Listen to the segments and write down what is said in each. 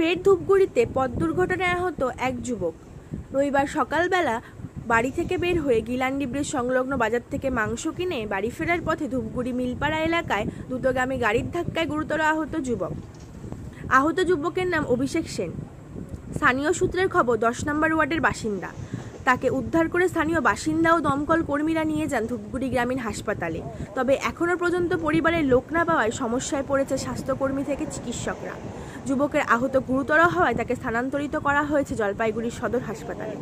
ফের ধূপগুড়িতে পথ দুর্ঘটনায় আহত এক যুবক। রবিবার সকালবেলা বাড়ি থেকে বের হয়ে গিলান্ডি ব্রিজ সংলগ্ন বাজার থেকে মাংস কিনে বাড়ি ফেরার পথে ধূপগুড়ি মিলপাড়া এলাকায় দ্রুতগামী গাড়ির ধাক্কায় গুরুতর আহত যুবক। আহত যুবকের নাম অভিষেক সেন। স্থানীয় সূত্রের খবর, দশ নম্বর ওয়ার্ডের বাসিন্দা। তাকে উদ্ধার করে স্থানীয় বাসিন্দা ও দমকল কর্মীরা নিয়ে যান ধূপগুড়ি গ্রামীণ হাসপাতালে। তবে এখনও পর্যন্ত পরিবারের লোক না পাওয়ায় সমস্যায় পড়েছে স্বাস্থ্যকর্মী থেকে চিকিৎসকরা। যুবকের আহত গুরুতর হওয়ায় তাকে স্থানান্তরিত করা হয়েছে জলপাইগুড়ির সদর হাসপাতালে।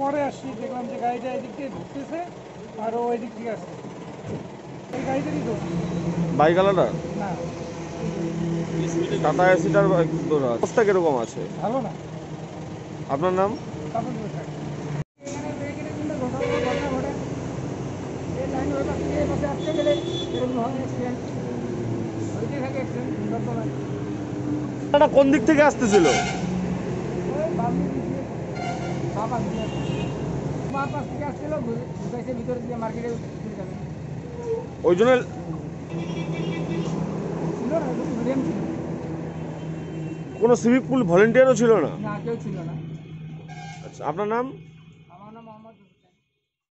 পরে আসছি দেখলাম যে গাড়িটা এদিক দিয়ে ঢুকতেছে আর ও এদিক থেকে আসছে। এই গাড়িটারই দোষ। বাইকালাটা না। টাটা এসিটার অবস্থা কীরকম আছে? ভালো না। আপনার নাম? ওই কোন দিক থেকে আসতেছিল? ওই দিয়ে থেকে আসছিল ভিতরে দিয়ে মার্কেটে যাবে। ওই জন্য ছিল না মিডিয়াম ছিল। কোনো সিভিক পুল ভলেন্টিয়ারও ছিল না? না কেউ ছিল না। আচ্ছা আপনার নাম? আমার নাম মোহাম্মদ